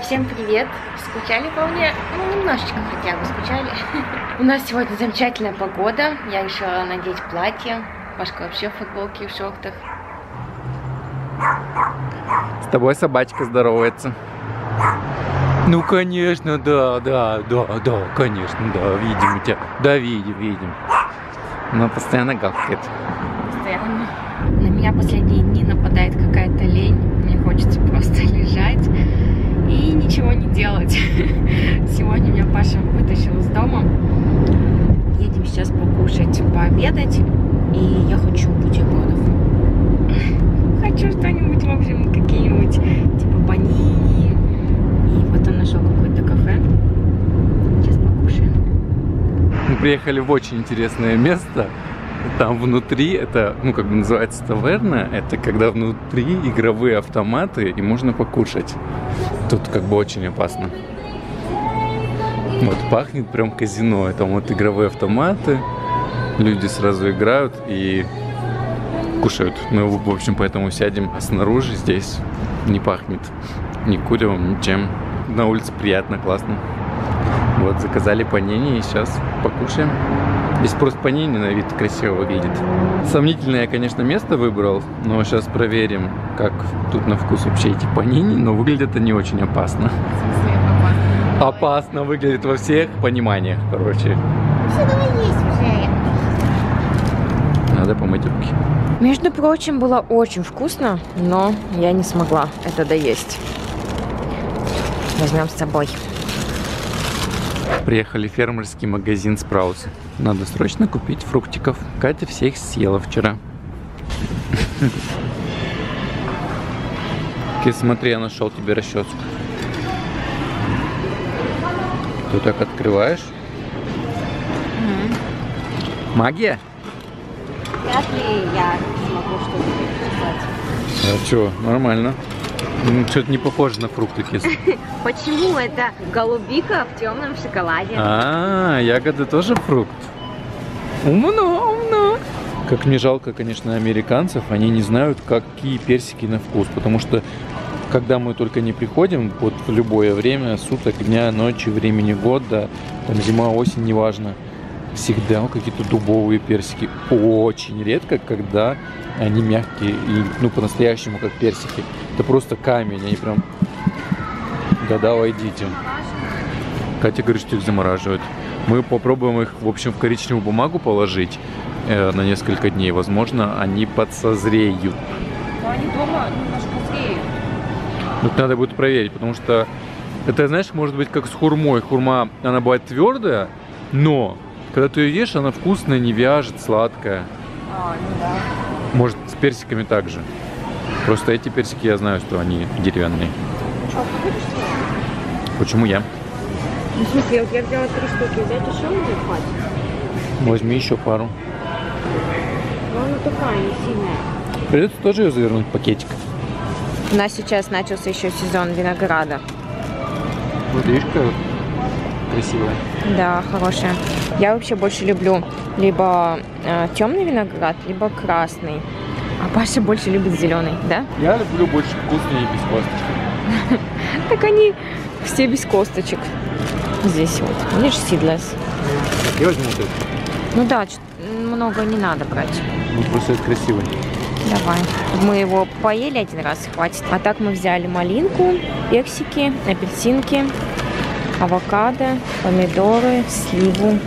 Всем привет! Скучали по мне? Ну, немножечко хотя бы скучали. У нас сегодня замечательная погода. Я решила надеть платье. Машка вообще в футболке и в шортах. С тобой собачка здоровается. Ну, конечно, да, да, да, да, конечно, да, видим тебя. Да, видим, видим. Она постоянно гавкает. Постоянно. На меня последние дни нападает какая-то лень. Мне хочется просто лежать и ничего не делать. Сегодня меня Паша вытащил из дома. Едем сейчас покушать, пообедать. И я хочу бутербродов. Хочу что-нибудь, в общем, какие-нибудь типа панини. И вот он нашел какое-то кафе. Сейчас покушаем. Мы приехали в очень интересное место. Там внутри, это, ну, как бы называется таверна, это когда внутри игровые автоматы и можно покушать. Тут как бы очень опасно. Вот пахнет прям казино. Там вот игровые автоматы, люди сразу играют и кушают. Мы, в общем, поэтому сядем снаружи. Здесь не пахнет ни куревом, ничем. На улице приятно, классно. Вот, заказали панини и сейчас покушаем. Здесь просто панини на вид красиво выглядит. Сомнительное я, конечно, место выбрал, но сейчас проверим, как тут на вкус вообще эти панини, но выглядят они очень опасно. Опасно выглядит во всех пониманиях, короче. Все, давай есть уже. Надо помыть руки. Между прочим, было очень вкусно, но я не смогла это доесть. Возьмем с собой. Приехали в фермерский магазин Спраус. Надо срочно купить фруктиков. Катя всех съела вчера. Ки, смотри, я нашел тебе расческу. Ты так открываешь? Магия? Вряд ли я смогу что-то приписать. А что, нормально. Ну, Что-то не похоже на фрукты, Кис. Почему это голубика в темном шоколаде? А, ягоды тоже фрукт. Умно, умно. Как мне жалко, конечно, американцев, они не знают, какие персики на вкус, потому что когда мы только не приходим, вот в любое время суток, дня, ночи, времени года, там зима, осень, неважно, всегда какие-то дубовые персики. Очень редко, когда они мягкие и, ну, по-настоящему, как персики. Это просто камень, они прям... Да-да, войдите. Катя говорит, что их замораживают. Мы попробуем их, в общем, в коричневую бумагу положить э, на несколько дней. Возможно, они подсозреют. Но они дома немножко зреют. Тут надо будет проверить, потому что это, знаешь, может быть как с хурмой. Хурма, она бывает твердая, но когда ты ее ешь, она вкусная, не вяжет, сладкая. А, ну да. Может, с персиками также. Просто эти персики я знаю, что они деревянные. Что, ты будешь съесть? Почему я? Ну, в смысле, вот я взяла три штуки, взять еще будет хватит? Возьми еще пару. Но она такая, не сильная. Придется тоже ее завернуть в пакетик. У нас сейчас начался еще сезон винограда. Вот видишь, какая красивая. Да, хорошая. Я вообще больше люблю либо э, темный виноград, либо красный. А Паша больше любит зеленый, да? Я люблю больше вкусные и без косточек. Так они все без косточек. Здесь вот. Видишь, сидлес. Я возьму вот это. Ну да, много не надо брать. Ну, просто это красивый. Давай. Мы его поели один раз, хватит. А так мы взяли малинку, персики, апельсинки, авокадо, помидоры, сливу.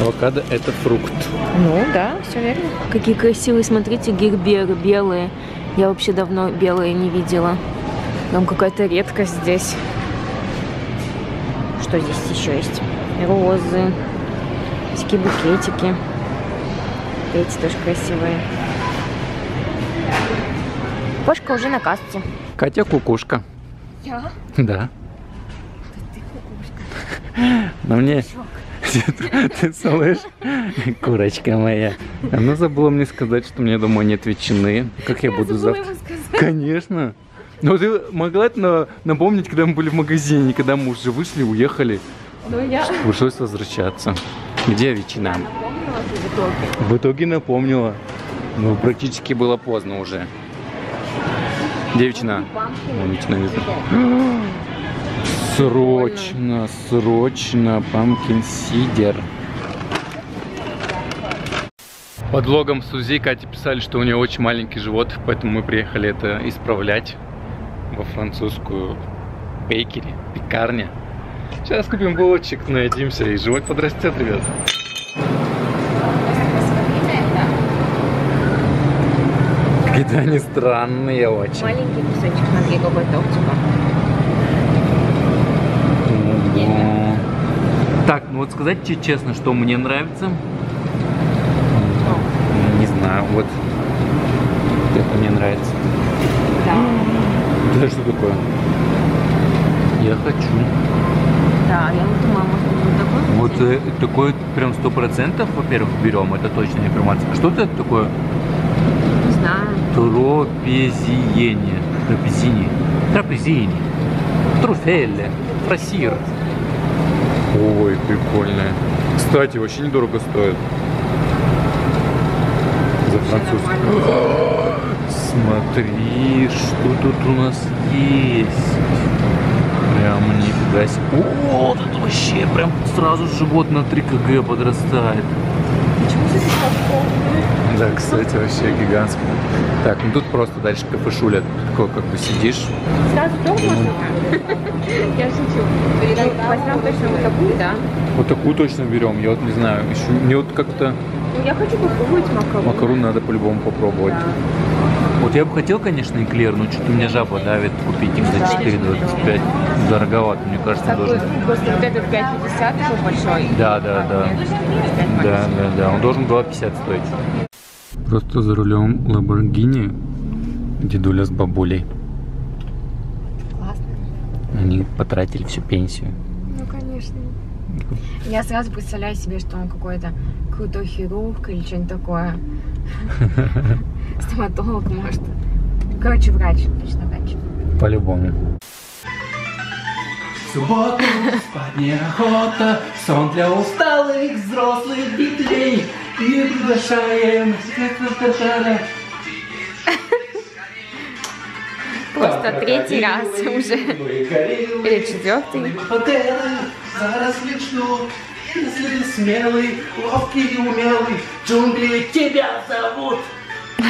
Авокадо это фрукт. Ну да, все верно. Какие красивые, смотрите, герберы белые. Я вообще давно белые не видела. Там какая-то редкость здесь. Что здесь еще есть? Розы, всякие букетики. Эти тоже красивые. Кошка уже на кассе. Катя кукушка. Я? Да. Но мне... Ты, ты слышь, курочка моя. Она забыла мне сказать, что мне домой нет ветчины. Как я, буду завтра? Конечно. Но ты могла это на- напомнить, когда мы были в магазине, когда мы уже вышли, уехали. Ну я Пришлось возвращаться. Где ветчина? в итоге. Напомнила. Ну, практически было поздно уже. Где ветчина? Вон ветчина лежит. Срочно, срочно, памкин сидер. Под логом Сузи Кате писали, что у нее очень маленький живот, поэтому мы приехали это исправлять во французскую бейкери, пекарня. Сейчас купим булочек, наедимся и живот подрастет, ребят. Какие-то они странные очень. Маленький кусочек, смотри, какой тортика. Ну, Так, ну вот сказать честно, что мне нравится. Не знаю, вот это мне нравится. Да. Это что такое? Я хочу. Да, я вот думаю, может быть, такой Вот э, такой прям сто процентов, во-первых, берем, это точная информация. А что это такое? Не знаю. Трапезиение. Трапезини. Трапезини. Труфелле. Фрасир. Ой, прикольная. Кстати, очень недорого стоит. За французский. Смотри, что тут у нас есть. Прям нифига себе. О, это вообще прям сразу живот на 3 кг подрастает. Почему Да, кстати, вообще гигантский. Так, ну тут просто дальше кафешуля. Тут такой как бы сидишь. Сразу дом Я шучу. Возьмем точно вот такую, да? Вот такую точно берем. Я вот не знаю. Еще мне вот как-то Ну, я хочу попробовать макарон. макарон надо по-любому попробовать. Вот я бы хотел, конечно, эклер, но что-то у меня жаба давит купить их за 4,25. Дороговато, мне кажется, Такой, должен. просто вот этот 5,50 уже большой. Да, да, да. Да, да, да. Он должен 2,50 стоить. Просто за рулем Ламборгини дедуля с бабулей. Классно. Они потратили всю пенсию. Ну, конечно. Я сразу представляю себе, что он какой-то крутой хирург или что-нибудь такое. Стоматолог, может. Короче, врач. Точно врач. По-любому. В субботу спать неохота, сон для усталых взрослых детей. И приглашаем... Просто третий раз уже. Или четвертый. Заросли жду, если смелый, ловкий и умелый, джунгли тебя зовут.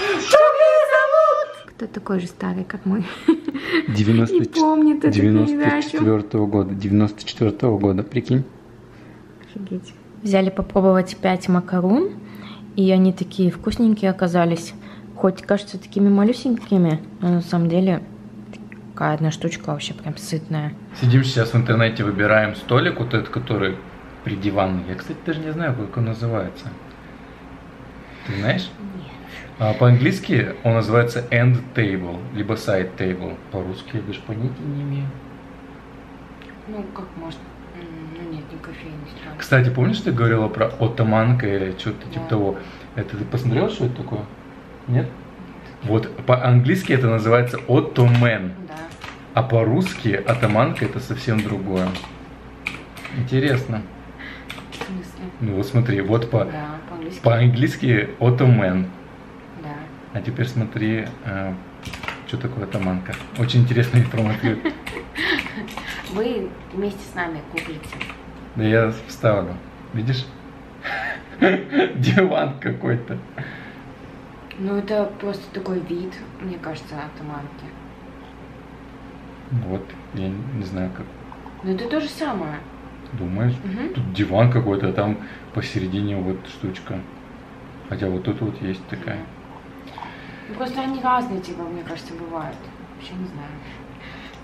Джунгли зовут. Кто такой же старый, как мы? 90... Не помнит эту передачу. 94 года. 94 года, прикинь. Офигеть. Взяли попробовать 5 макарон, и они такие вкусненькие оказались. Хоть кажется такими малюсенькими, но на самом деле такая одна штучка вообще прям сытная. Сидим сейчас в интернете, выбираем столик, вот этот, который при диване. Я, кстати, даже не знаю, как он называется. Ты знаешь? А, по-английски он называется end table, либо side table. По-русски я даже понятия не имею. Ну, как нет, не кофейный. Кстати, помнишь, ты говорила про отаманка или что-то типа Да. того? Это ты посмотрела, что это такое? Нет? Вот по-английски это называется отомен, Да. а по-русски атаманка это совсем другое. Интересно. В смысле? Ну вот смотри, вот по, Да, по-английски. по-английски отомен, Да. а теперь смотри, э, что такое атаманка. Очень интересная информация. Вы вместе с нами гуглите. Да я вставлю. Видишь? Диван какой-то. Ну, это просто такой вид, мне кажется, атаманки. Вот, я не знаю, как Но это то же самое. думаешь. Мгм. Тут диван какой-то, а там посередине вот штучка. Хотя вот тут вот есть такая. Ну, Просто они разные, типа, мне кажется, бывают. Вообще не знаю.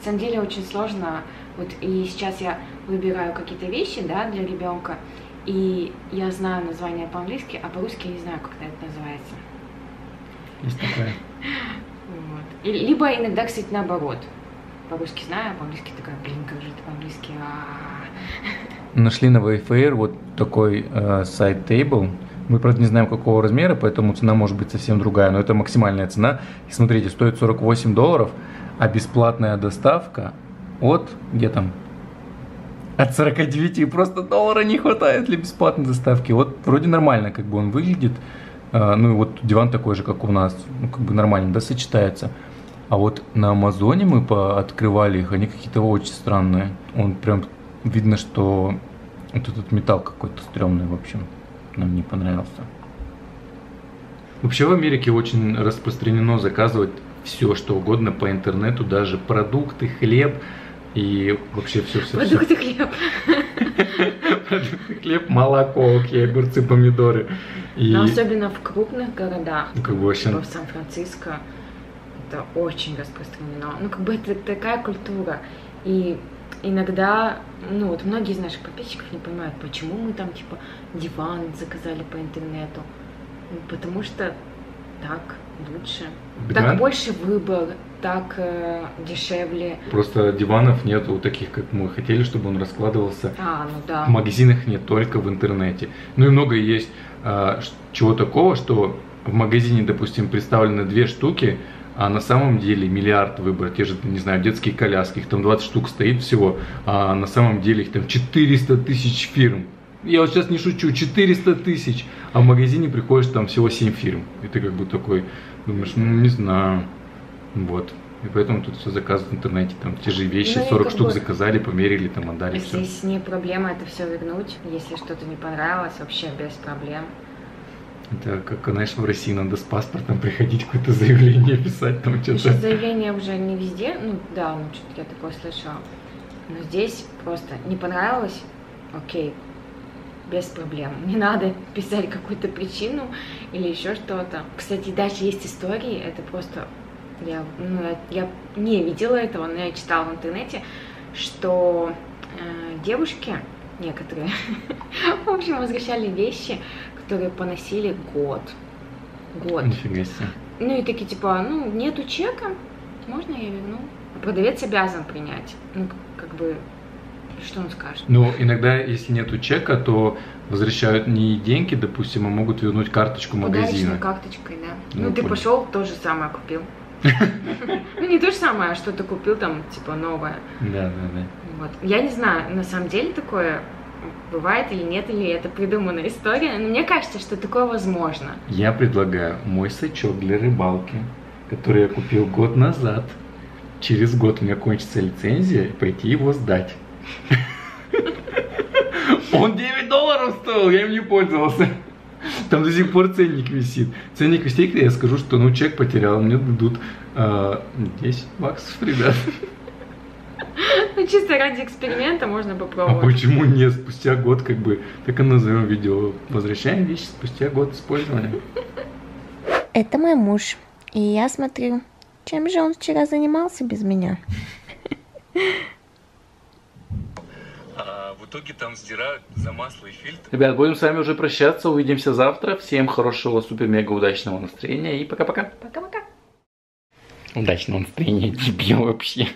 На самом деле очень сложно. Вот и сейчас я выбираю какие-то вещи, да, для ребенка. И я знаю название по-английски, а по-русски я не знаю, как это называется. Есть такая. Вот. И, либо иногда, кстати, наоборот. По-русски знаю, а по-английски такая, блин, как же это по-английски? А-а-а». Нашли на Wayfair вот такой э, сайт тейбл. Мы, правда, не знаем, какого размера, поэтому цена может быть совсем другая, но это максимальная цена. И смотрите, стоит 48 долларов, а бесплатная доставка от, где там, от 49, и просто доллара не хватает для бесплатной доставки. Вот вроде нормально, как бы он выглядит. Э, ну и вот диван такой же, как у нас, ну как бы нормально, да, сочетается. А вот на Амазоне мы открывали их, они какие-то очень странные. Он прям видно, что вот этот металл какой-то стрёмный, в общем, нам не понравился. Вообще в Америке очень распространено заказывать все, что угодно по интернету, даже продукты, хлеб и вообще все, все. Продукты, хлеб. Продукты, хлеб, молоко, окей, огурцы, помидоры. И... Но особенно в крупных городах, ну, как бы вообще... типа в Сан-Франциско, это очень распространено. Ну, как бы это такая культура. И иногда, ну вот многие из наших подписчиков не понимают, почему мы там типа диван заказали по интернету. Ну, потому что так лучше. Диван? Так больше выбор, так э, дешевле. Просто диванов нет у таких, как мы хотели, чтобы он раскладывался. А, ну да. В магазинах нет, только в интернете. Ну и много есть э, чего такого, что в магазине, допустим, представлены две штуки, а на самом деле миллиард выбора, те же, не знаю, детские коляски, их там 20 штук стоит всего, а на самом деле их там 400 тысяч фирм. Я вот сейчас не шучу, 400 тысяч, а в магазине приходишь, там всего 7 фирм. И ты как бы такой думаешь, ну не знаю, вот. И поэтому тут все заказывают в интернете, там те же вещи, ну, 40 штук бы... заказали, померили, там отдали Здесь все. не проблема это все вернуть, если что-то не понравилось, вообще без проблем. Это как, знаешь, в России надо с паспортом приходить, какое-то заявление писать, там что-то. Сейчас заявление уже не везде, ну да, ну что-то я такое слышала. Но здесь просто не понравилось, окей, без проблем. Не надо писать какую-то причину или еще что-то. Кстати, даже есть истории, это просто... Я, ну, я не видела этого, но я читала в интернете, что э, девушки некоторые, в общем, возвращали вещи, которые поносили год. Год. Нифига себе. Ну и такие типа, ну, нету чека, можно я верну? Продавец обязан принять. Ну, как бы, что он скажет? Ну, иногда, если нету чека, то возвращают не деньги, допустим, а могут вернуть карточку магазина. карточкой, да. Ну, ну ты пошел, то же самое купил. Ну, не то же самое, а что-то купил там, типа, новое. Да, да, да. Вот. Я не знаю, на самом деле такое бывает или нет, или это придуманная история, но мне кажется, что такое возможно. Я предлагаю мой сачок для рыбалки, который я купил год назад. Через год у меня кончится лицензия, пойти его сдать. Он 9 долларов стоил, я им не пользовался. Там до сих пор ценник висит. Ценник висит, я скажу, что ну чек потерял, мне дадут э, 10 баксов, ребят. Ну, чисто ради эксперимента можно попробовать. А почему нет? Спустя год, как бы, так и назовем видео. Возвращаем вещи спустя год использования. Это мой муж. И я смотрю, чем же он вчера занимался без меня. А в итоге там сдирают за масло и фильтр. Ребят, будем с вами уже прощаться. Увидимся завтра. Всем хорошего, супер-мега удачного настроения. И пока-пока. Пока-пока. Удачного настроения, дебил вообще.